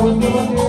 Hallelujah.